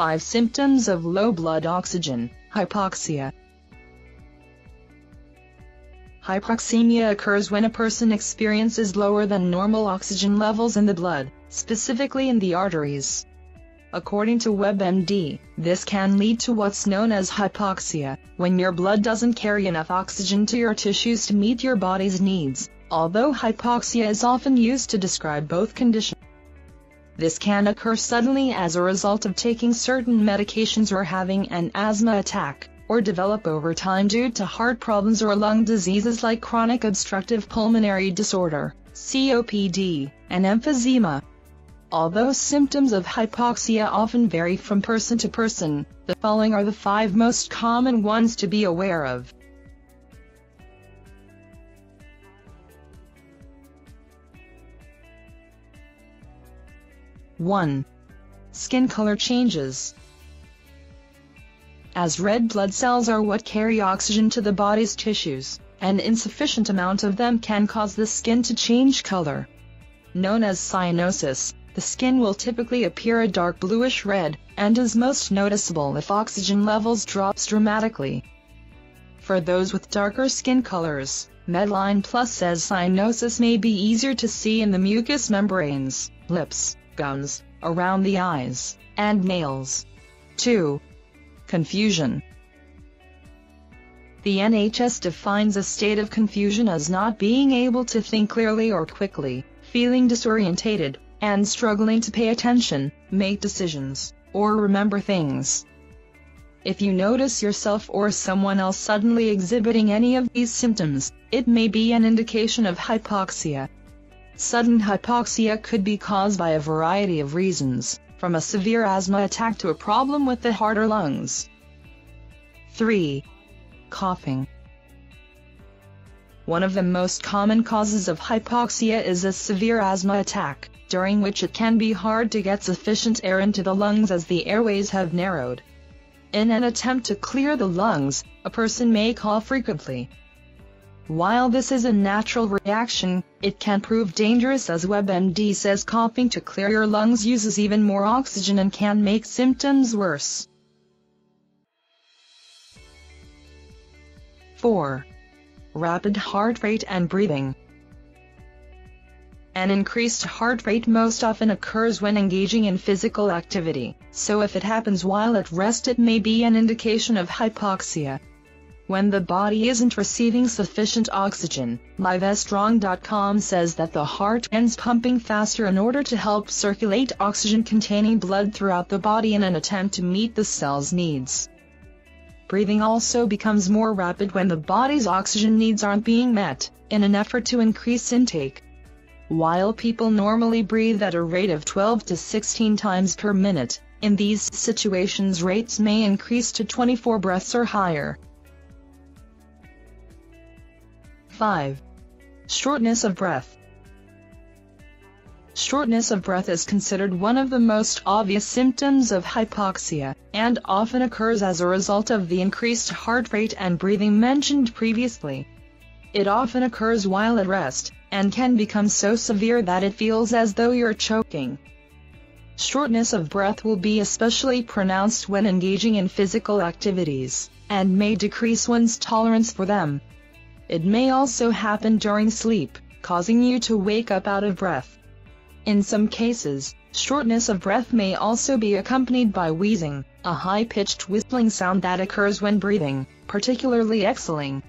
5 Symptoms of Low Blood Oxygen, Hypoxia Hypoxemia occurs when a person experiences lower than normal oxygen levels in the blood, specifically in the arteries. According to WebMD, this can lead to what's known as hypoxia, when your blood doesn't carry enough oxygen to your tissues to meet your body's needs, although hypoxia is often used to describe both conditions. This can occur suddenly as a result of taking certain medications or having an asthma attack, or develop over time due to heart problems or lung diseases like chronic obstructive pulmonary disorder, COPD, and emphysema. Although symptoms of hypoxia often vary from person to person, the following are the five most common ones to be aware of. One, Skin color changes. As red blood cells are what carry oxygen to the body's tissues, an insufficient amount of them can cause the skin to change color. Known as cyanosis, the skin will typically appear a dark bluish red, and is most noticeable if oxygen levels drops dramatically. For those with darker skin colors, Medline Plus says cyanosis may be easier to see in the mucous membranes, lips, gums, around the eyes, and nails. 2. Confusion. The NHS defines a state of confusion as not being able to think clearly or quickly, feeling disorientated, and struggling to pay attention, make decisions, or remember things. If you notice yourself or someone else suddenly exhibiting any of these symptoms, it may be an indication of hypoxia. Sudden hypoxia could be caused by a variety of reasons, from a severe asthma attack to a problem with the heart or lungs. 3. Coughing. One of the most common causes of hypoxia is a severe asthma attack, during which it can be hard to get sufficient air into the lungs as the airways have narrowed. In an attempt to clear the lungs, a person may cough frequently, while this is a natural reaction, it can prove dangerous as WebMD says coughing to clear your lungs uses even more oxygen and can make symptoms worse. 4. Rapid heart rate and breathing. An increased heart rate most often occurs when engaging in physical activity, so if it happens while at rest it may be an indication of hypoxia. When the body isn't receiving sufficient oxygen, livestrong.com says that the heart ends pumping faster in order to help circulate oxygen-containing blood throughout the body in an attempt to meet the cell's needs. Breathing also becomes more rapid when the body's oxygen needs aren't being met, in an effort to increase intake. While people normally breathe at a rate of 12 to 16 times per minute, in these situations rates may increase to 24 breaths or higher. 5. Shortness of breath. Shortness of breath is considered one of the most obvious symptoms of hypoxia, and often occurs as a result of the increased heart rate and breathing mentioned previously. It often occurs while at rest, and can become so severe that it feels as though you're choking. Shortness of breath will be especially pronounced when engaging in physical activities, and may decrease one's tolerance for them. It may also happen during sleep, causing you to wake up out of breath. In some cases, shortness of breath may also be accompanied by wheezing, a high-pitched whistling sound that occurs when breathing, particularly exhaling,